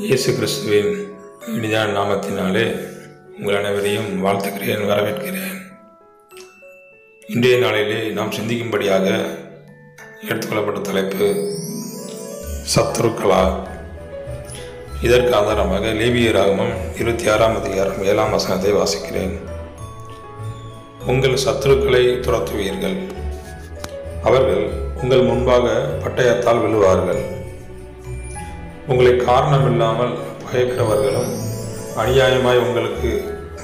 இயேசு கிறிஸ்துவின் இனிதான நாமத்தினாலே உங்கள் அனைவரையும் வாழ்த்துக்கிறேன் வரவேற்கிறேன். இன்றைய நாளிலே நாம் சிந்திக்கும்படியாக எடுத்துக்கொள்ளப்பட்ட தலைப்பு சத்துருக்களா? இதற்கு ஆதாரமாக லேவிய ராகமம் இருபத்தி ஆறாம் அதிகாரம் ஏழாம் வசனத்தை வாசிக்கிறேன். உங்கள் சத்துருக்களை துரத்துவீர்கள். அவர்கள் உங்கள் முன்பாக பட்டயத்தால் விழுவார்கள். உங்களை காரணமில்லாமல் பயக்கிறவர்களும் அநியாயமாய் உங்களுக்கு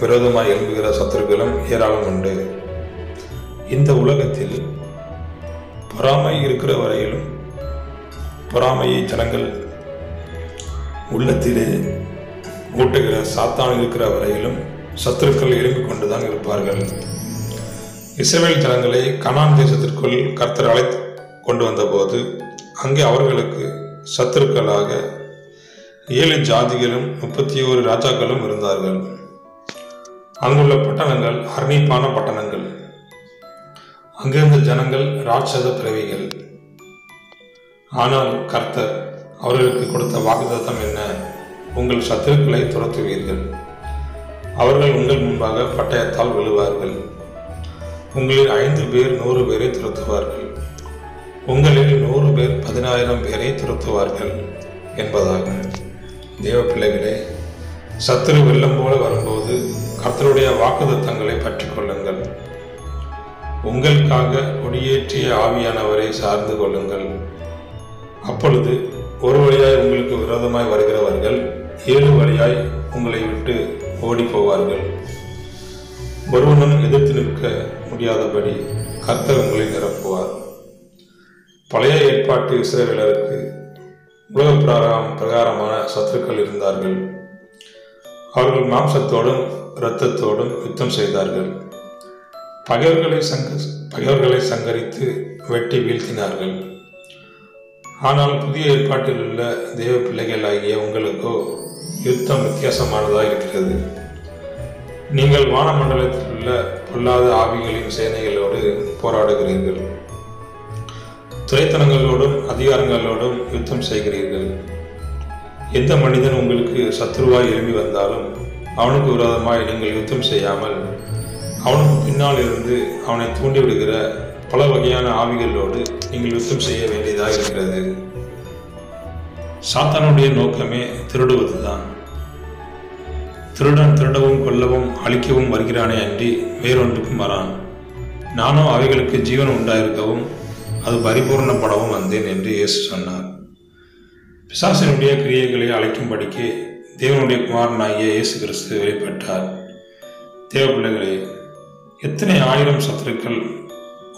விரோதமாய் எழும்புகிற சத்துருக்களும் ஏராளம் உண்டு. இந்த உலகத்தில் பொறாமை இருக்கிற வரையிலும் பொறாமையை ஜனங்கள் உள்ளத்திலே ஊட்டுகிற சாத்தான் இருக்கிற வரையிலும் சத்துருக்கள் எழும்பிக் கொண்டுதான் இருப்பார்கள். இஸ்ரேல் ஜனங்களை கனான் தேசத்திற்குள் கர்த்தர் அழைத்து கொண்டு வந்தபோது அங்கே அவர்களுக்கு சத்துருக்களாக ஏழு ஜாதிகளும் முப்பத்தி ஓரு ராஜாக்களும் இருந்தார்கள். அங்குள்ள பட்டணங்கள் அர்ணிப்பான பட்டணங்கள். அங்கிருந்த ஜனங்கள் ராட்சத பிறவிகள். ஆனால் கர்த்தர் அவர்களுக்கு கொடுத்த வாக்குதத்தம் என்ன? உங்கள் சத்துருக்களை துரத்துவீர்கள். அவர்கள் உங்கள் முன்பாக பட்டயத்தால் விழுவார்கள். உங்களில் ஐந்து பேர் நூறு பேரை துரத்துவார்கள். உங்களில் நூறு பேர் பதினாயிரம் பேரை துரத்துவார்கள் என்பதாகும் தேவ பிள்ளைகளே சத்துரு வெள்ளம் போல வரும்போது கர்த்தருடைய வாக்குதத்தங்களை பற்றி கொள்ளுங்கள் உங்களுக்காக கொடியேற்றிய ஆவியானவரை சார்ந்து கொள்ளுங்கள். அப்பொழுது ஒரு வழியாய் உங்களுக்கு விரோதமாய் வருகிறவர்கள் ஏழு வழியாய் உங்களை விட்டு ஓடி போவார்கள் ஒருவனும் எதிர்த்து நிற்க முடியாதபடி கர்த்தர் உங்களை நிரப்புவார். பழைய ஏற்பாட்டு இஸ்ரேலருக்கு உலக பிரகாரம் பிரகாரமான சத்துருக்கள் இருந்தார்கள். அவர்கள் மாம்சத்தோடும் இரத்தத்தோடும் யுத்தம் செய்தார்கள். பகைவர்களை சங்க பகைவர்களை சங்கரித்து வெட்டி வீழ்த்தினார்கள். ஆனால் புதிய ஏற்பாட்டில் உள்ள தேவ பிள்ளைகள் ஆகிய உங்களுக்கோ யுத்தம் வித்தியாசமானதாக இருக்கிறது. நீங்கள் வானமண்டலத்தில் உள்ள பொல்லாத ஆவிகளின் சேனைகளோடு போராடுகிறீர்கள். துறைத்தனங்களோடும் அதிகாரங்களோடும் யுத்தம் செய்கிறீர்கள். எந்த மனிதன் உங்களுக்கு சத்ருவாய் எழும்பி வந்தாலும் அவனுக்கு விரோதமாய் நீங்கள் யுத்தம் செய்யாமல் அவனுக்கு பின்னால் இருந்து அவனை தூண்டிவிடுகிற பல வகையான ஆவிகளோடு நீங்கள் யுத்தம் செய்ய வேண்டியதாக இருக்கிறது. சாத்தானுடைய நோக்கமே திருடுவதுதான். திருடன் திருடவும் கொல்லவும் அழிக்கவும் வருகிறானே அன்றி வேறொன்றுக்கும் வரான். நானும் அவைகளுக்கு ஜீவன் உண்டாயிருக்கவும் அது பரிபூர்ணப்படவும் வந்தேன் என்று இயேசு சொன்னார். பிசாசனுடைய கிரியைகளை அழைக்கும்படிக்கு தேவனுடைய குமாரனாகிய இயேசு கிறிஸ்து வெளிப்பட்டார். தேவ பிள்ளைகளே எத்தனை ஆயிரம் சத்துருக்கள்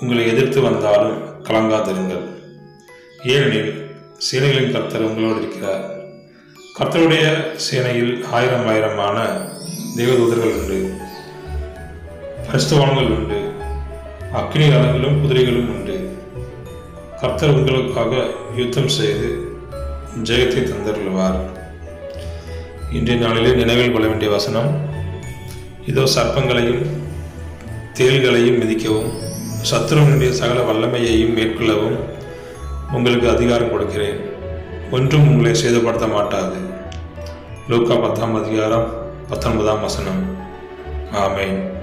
உங்களை எதிர்த்து வந்தாலும் கலங்காதிருங்கள். ஏனெனில் சேனைகளின் கர்த்தர் உங்களோடு இருக்கிறார். கர்த்தருடைய சேனையில் ஆயிரம் ஆயிரமான தேவதூதர்கள் உண்டு. கிறிஸ்தவான்கள் உண்டு. அக்னி ரதங்களும் குதிரைகளும் உண்டு. கர்த்தர் உங்களுக்காக யுத்தம் செய்து ஜெயத்தை தந்தருள்வார். இன்றைய நாளிலே நினைவில் கொள்ள வேண்டிய வசனம் இதோ சர்ப்பங்களையும் தேள்களையும் மிதிக்கவும் சத்துருவனுடைய சகல வல்லமையையும் மேற்கொள்ளவும் உங்களுக்கு அதிகாரம் கொடுக்கிறேன். ஒன்றும் உங்களை சேதப்படுத்த மாட்டாது. லூக்கா பத்தாம் அதிகாரம் பத்தொன்பதாம் வசனம். ஆமேன்.